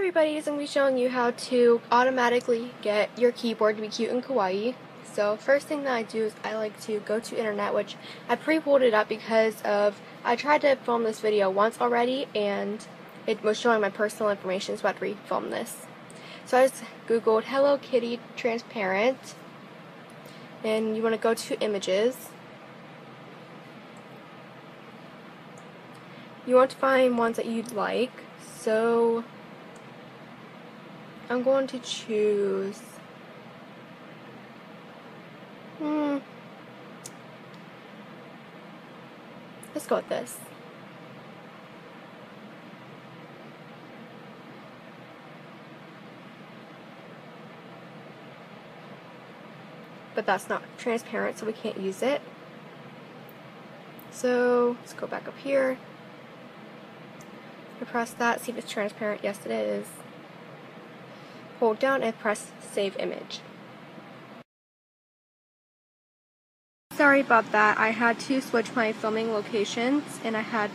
everybody, I'm going to be showing you how to automatically get your keyboard to be cute and kawaii. So first thing that I do is I like to go to internet, which I pre-pulled it up because of, I tried to film this video once already and it was showing my personal information, so I had to re-film this. So I just googled Hello Kitty transparent and you want to go to images. You want to find ones that you'd like. So I'm going to choose. Hmm. Let's go with this. But that's not transparent, so we can't use it. So let's go back up here. Press that, see if it's transparent. Yes, it is hold down and press save image. Sorry about that, I had to switch my filming locations and I had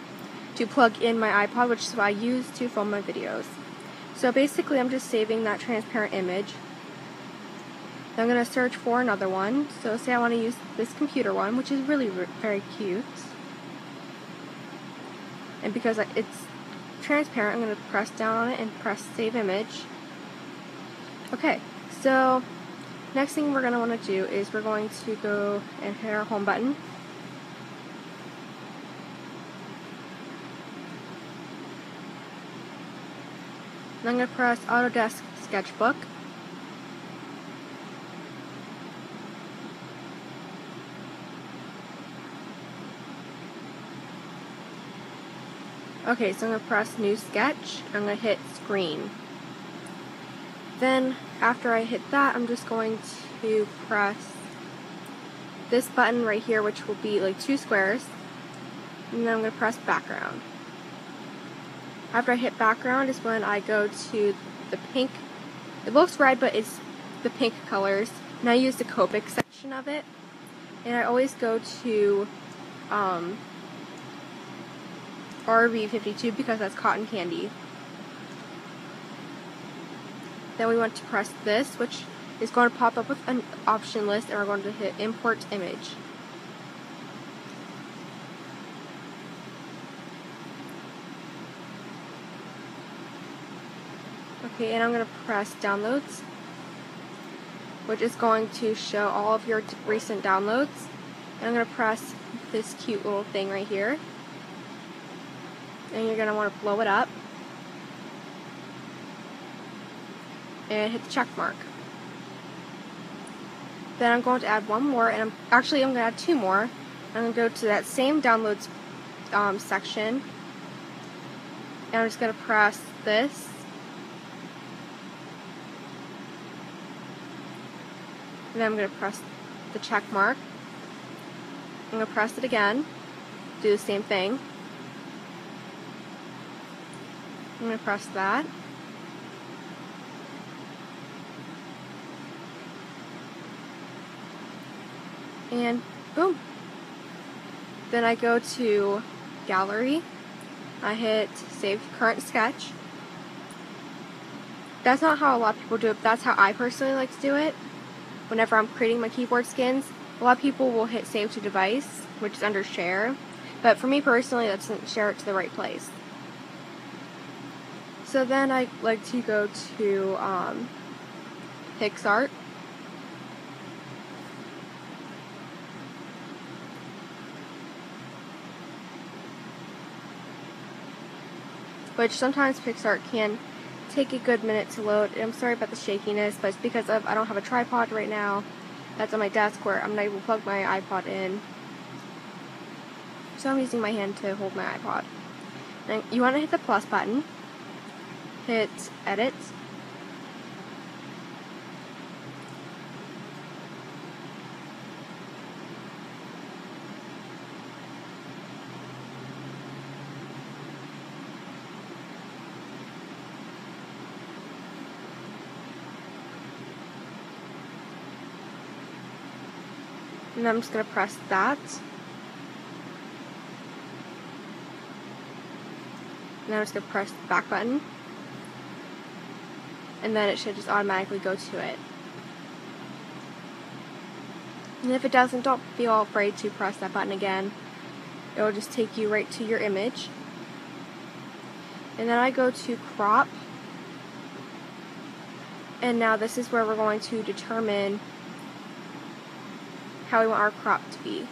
to plug in my iPod which is what I use to film my videos. So basically I'm just saving that transparent image. I'm going to search for another one. So say I want to use this computer one which is really very cute. And because it's transparent I'm going to press down on it and press save image. Okay, so next thing we're going to want to do is we're going to go and hit our home button. And I'm going to press Autodesk Sketchbook. Okay, so I'm going to press New Sketch. I'm going to hit Screen. Then after I hit that, I'm just going to press this button right here, which will be like two squares. And then I'm going to press background. After I hit background is when I go to the pink. It looks red, but it's the pink colors. And I use the Copic section of it. And I always go to um, RV52 because that's cotton candy. Then we want to press this, which is going to pop up with an option list, and we're going to hit import image. Okay, and I'm going to press downloads, which is going to show all of your recent downloads. And I'm going to press this cute little thing right here. And you're going to want to blow it up. And hit the check mark. Then I'm going to add one more, and I'm actually I'm going to add two more. I'm going to go to that same downloads um, section, and I'm just going to press this. And then I'm going to press the check mark. I'm going to press it again, do the same thing. I'm going to press that. And boom. Then I go to gallery, I hit save current sketch. That's not how a lot of people do it, that's how I personally like to do it. Whenever I'm creating my keyboard skins, a lot of people will hit save to device, which is under share. But for me personally, that doesn't share it to the right place. So then I like to go to um, PicsArt which sometimes PicsArt can take a good minute to load. I'm sorry about the shakiness, but it's because of I don't have a tripod right now. That's on my desk where I'm not able to plug my iPod in. So I'm using my hand to hold my iPod. Now you want to hit the plus button, hit edit, and I'm just going to press that. Now I'm just going to press the back button. and then it should just automatically go to it. And if it doesn't, don't feel afraid to press that button again. It will just take you right to your image. And then I go to crop. And now this is where we're going to determine how we want our crop to be.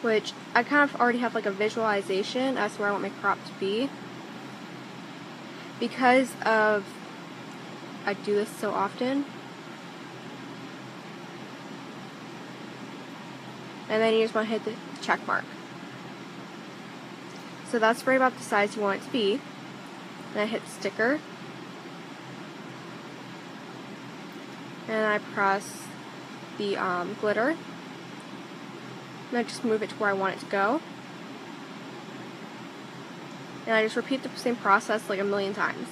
Which I kind of already have like a visualization as to where I want my crop to be. Because of I do this so often. And then you just want to hit the check mark. So that's right about the size you want it to be. Then I hit sticker. And I press the um, glitter. And I just move it to where I want it to go. And I just repeat the same process like a million times.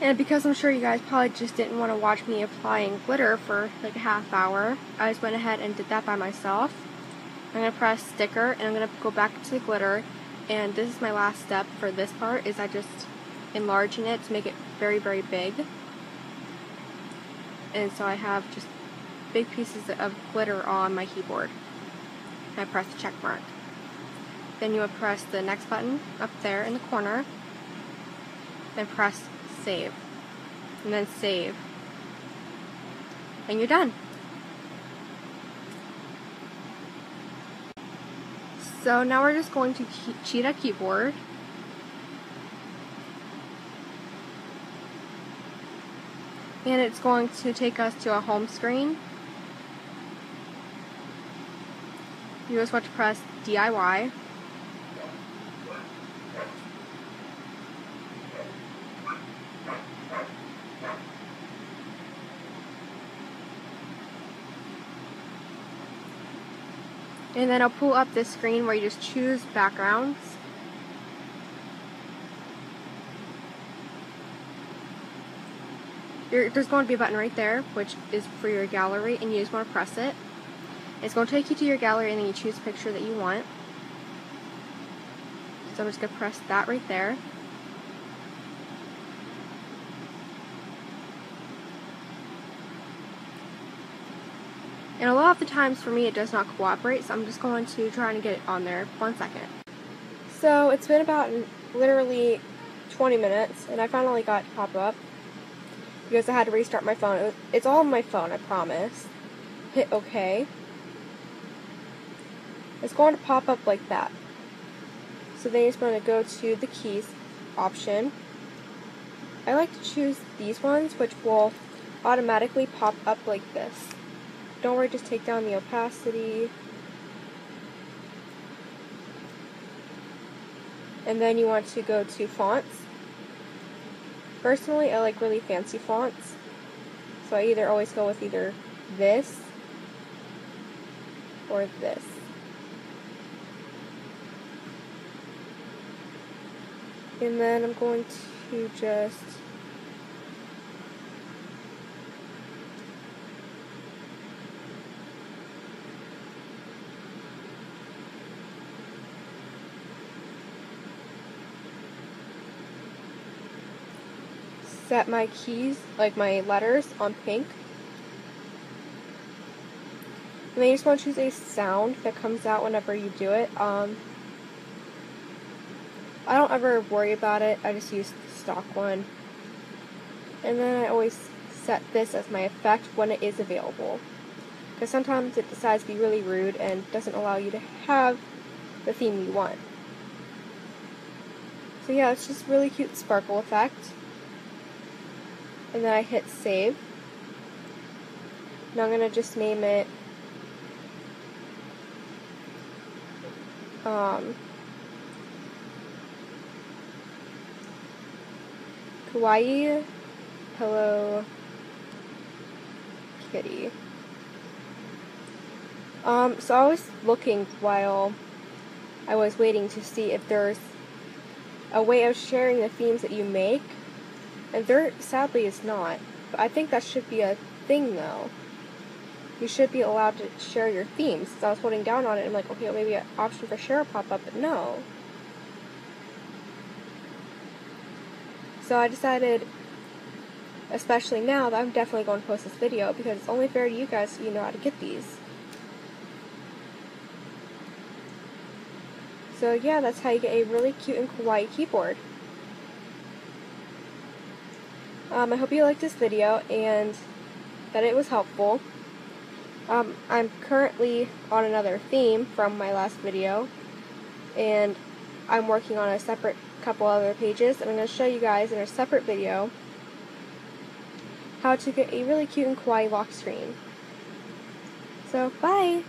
And because I'm sure you guys probably just didn't want to watch me applying glitter for like a half hour, I just went ahead and did that by myself. I'm going to press sticker and I'm going to go back to the glitter and this is my last step for this part is I just enlarging it to make it very very big and so I have just big pieces of glitter on my keyboard. And I press the check mark. Then you would press the next button up there in the corner then press save. And then save. And you're done. So now we're just going to Cheetah Keyboard. And it's going to take us to a home screen. You just want to press DIY. And then I'll pull up this screen where you just choose backgrounds. There's going to be a button right there, which is for your gallery, and you just want to press it. It's going to take you to your gallery, and then you choose a picture that you want. So I'm just going to press that right there. And a lot of the times for me it does not cooperate, so I'm just going to try and get it on there. One second. So it's been about literally 20 minutes, and I finally got to pop up because I had to restart my phone. It's all on my phone, I promise. Hit OK. It's going to pop up like that. So then you're just going to go to the keys option. I like to choose these ones, which will automatically pop up like this. Don't worry, just take down the opacity. And then you want to go to fonts. Personally, I like really fancy fonts. So I either always go with either this or this. And then I'm going to just set my keys, like my letters, on pink. And then you just want to choose a sound that comes out whenever you do it. Um, I don't ever worry about it, I just use the stock one. And then I always set this as my effect when it is available. Because sometimes it decides to be really rude and doesn't allow you to have the theme you want. So yeah, it's just really cute sparkle effect and then I hit save. Now I'm going to just name it um, Kawaii Hello Kitty. Um, so I was looking while I was waiting to see if there's a way of sharing the themes that you make and there sadly is not. But I think that should be a thing though. You should be allowed to share your themes. So I was holding down on it and I'm like, okay, well, maybe an option for share pop up, but no. So I decided, especially now, that I'm definitely going to post this video because it's only fair to you guys so you know how to get these. So yeah, that's how you get a really cute and kawaii keyboard. Um, I hope you liked this video and that it was helpful. Um, I'm currently on another theme from my last video and I'm working on a separate couple other pages and I'm going to show you guys in a separate video how to get a really cute and kawaii lock screen. So, bye!